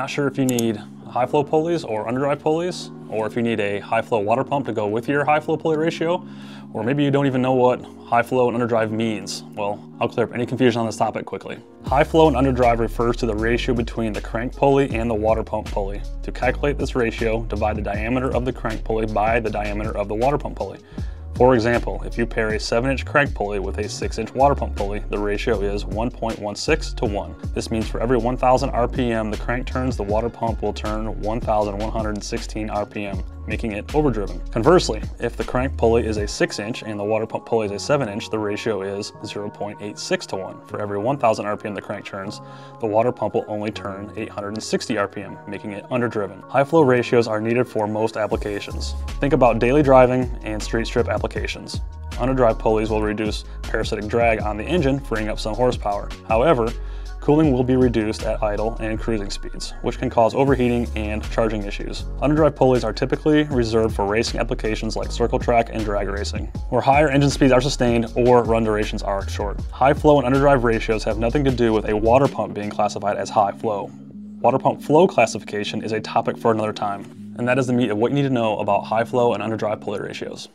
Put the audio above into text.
Not sure if you need high flow pulleys or underdrive pulleys, or if you need a high flow water pump to go with your high flow pulley ratio, or maybe you don't even know what high flow and underdrive means. Well, I'll clear up any confusion on this topic quickly. High flow and underdrive refers to the ratio between the crank pulley and the water pump pulley. To calculate this ratio, divide the diameter of the crank pulley by the diameter of the water pump pulley. For example, if you pair a 7-inch crank pulley with a 6-inch water pump pulley, the ratio is 1.16 to 1. This means for every 1,000 RPM the crank turns, the water pump will turn 1,116 RPM making it overdriven. Conversely, if the crank pulley is a 6-inch and the water pump pulley is a 7-inch, the ratio is 0.86 to 1. For every 1,000 RPM the crank turns, the water pump will only turn 860 RPM, making it underdriven. High flow ratios are needed for most applications. Think about daily driving and street strip applications. Underdrive pulleys will reduce parasitic drag on the engine, freeing up some horsepower. However, Cooling will be reduced at idle and cruising speeds, which can cause overheating and charging issues. Underdrive pulleys are typically reserved for racing applications like circle track and drag racing, where higher engine speeds are sustained or run durations are short. High flow and underdrive ratios have nothing to do with a water pump being classified as high flow. Water pump flow classification is a topic for another time, and that is the meat of what you need to know about high flow and underdrive pulley ratios.